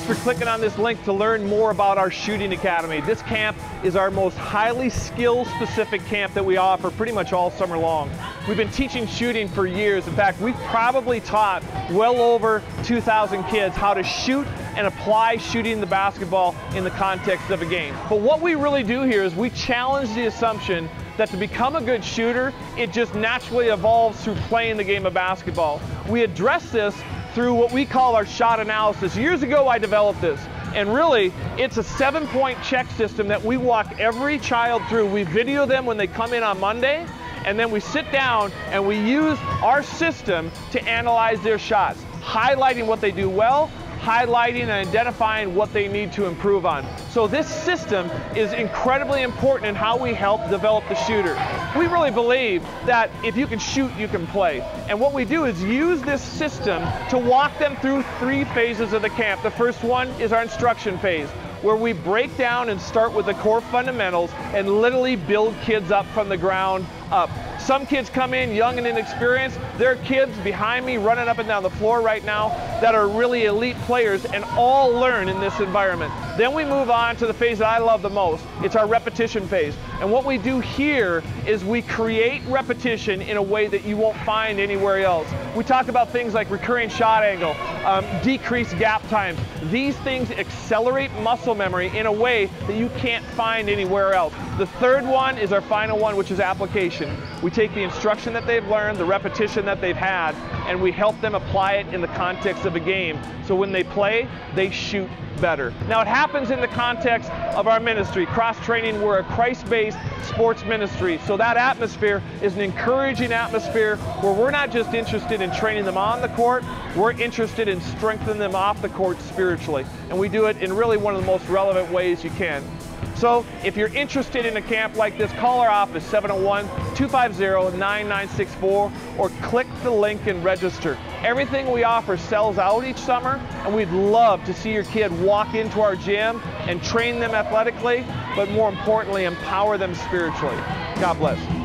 clicking on this link to learn more about our Shooting Academy. This camp is our most highly skill specific camp that we offer pretty much all summer long. We've been teaching shooting for years. In fact, we've probably taught well over 2,000 kids how to shoot and apply shooting the basketball in the context of a game. But what we really do here is we challenge the assumption that to become a good shooter, it just naturally evolves through playing the game of basketball. We address this through what we call our shot analysis. Years ago, I developed this. And really, it's a seven point check system that we walk every child through. We video them when they come in on Monday, and then we sit down and we use our system to analyze their shots, highlighting what they do well, highlighting and identifying what they need to improve on. So this system is incredibly important in how we help develop the shooter. We really believe that if you can shoot, you can play. And what we do is use this system to walk them through three phases of the camp. The first one is our instruction phase where we break down and start with the core fundamentals and literally build kids up from the ground up. Some kids come in young and inexperienced. There are kids behind me running up and down the floor right now that are really elite players and all learn in this environment. Then we move on to the phase that I love the most. It's our repetition phase. And what we do here is we create repetition in a way that you won't find anywhere else. We talk about things like recurring shot angle, um, decreased gap times. These things accelerate muscle memory in a way that you can't find anywhere else. The third one is our final one, which is application. We take the instruction that they've learned, the repetition that they've had, and we help them apply it in the context of a game. So when they play, they shoot better. Now it happens in the context of our ministry. Cross training, we're a Christ-based sports ministry. So that atmosphere is an encouraging atmosphere where we're not just interested in training them on the court, we're interested in strengthening them off the court spiritually. And we do it in really one of the most relevant ways you can. So if you're interested in a camp like this, call our office 701-250-9964 or click the link and register. Everything we offer sells out each summer and we'd love to see your kid walk into our gym and train them athletically, but more importantly, empower them spiritually. God bless.